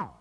Ow.